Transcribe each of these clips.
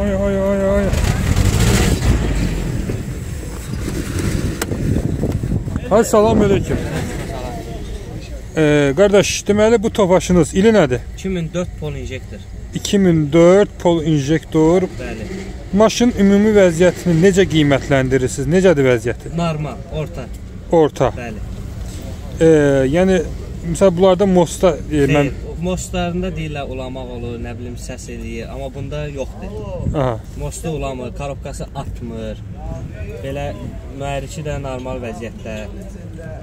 Ay ay ay ay. Hay salam aleyküm. Ee, qardaş, deməli bu tofaşınız ili nədir? 2004 pol injektor. 2004 Pol injektor. Bəli. Maşın ümumi vəziyyətini necə qiymətləndirirsiniz? Necədir vəziyyəti? Normal, orta. Orta. Bəli. Ee, yəni məsəl bunlarda Mosta e, mən mostlarında deyirlər ulamaq olur, nə bilim səs eləyir, amma bunda yoxdur. aha. Mostu ulamır, korobkası atmır. Belə mühərriki də normal vəziyyətdə.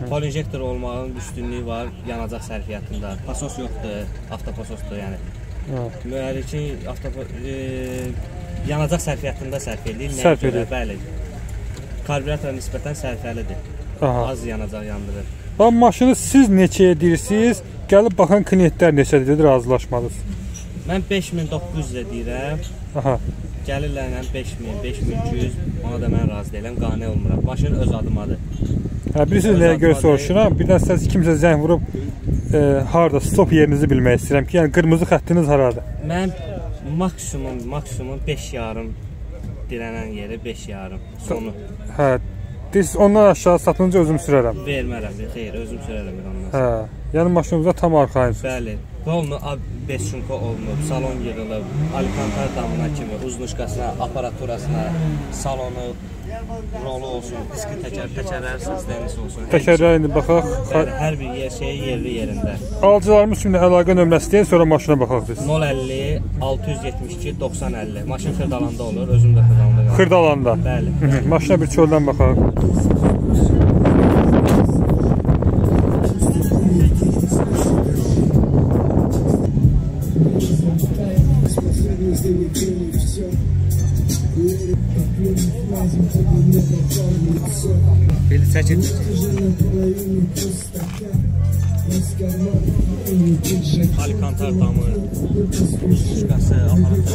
Pol injektor olmağının üstünlüyü var yanacaq sərfiyyatında. Pasos yoxdur, avtopasosdur yəni. Ha. Mühərriki avto e, yanacaq sərfiyyatında sərf. Nəyə Sərf edir. Bəli. Karbyuratora nisbətən sərfəlidir. Aha. Az yanacaq yandırır. Bu maşını siz neçəyə deyirsiniz? Gəlib baxan klientlər neçədir razılaşmalısınız. Mən 5900 də deyirəm. Aha. Gəlirlərlə 5000, 5200, ona da mən razı deyiləm, qane olmuram. Maşın öz adımadır. Hə, bilirsiniz nəyə görə soruşuram? Birdən sizə kimsə zəng vurub e, harda stop yerinizi bilmək istəyirəm ki, yəni qırmızı xəttiniz haradır? Mən maksimum, maksimum 5 yarım dilənən yeri 5 yarım. Sonu Hə. Siz ondan aşağı satınca özüm sürərəm. vermərəm. Xeyr, özüm sürərəm ondan. Hə. Yəni maşınınıza tam arxayınsınız. Bəli. Volnu beşunka olunub, salon yığılıb, alkantar damına kimi, uznuşkasına, aparaturasına, salonu, rolu olsun, diski təkər, təkərlər sistemisi olsun. Təkərlər indi baxaq. Bəli, hər bir yer şey yerli yerində. Alıcılarımız üçün əlaqə nömrəsi deyin, sonra maşına baxaq biz. 050 672 90 50. Maşın Xırdalanda olur, özüm də Xırdalanda qalıram. Xırdalanda. Bəli. Maşına bir çöldən baxaq. Способность далеко не все. Beni saç etmiş. Alikantar damı, şukası, aparatı.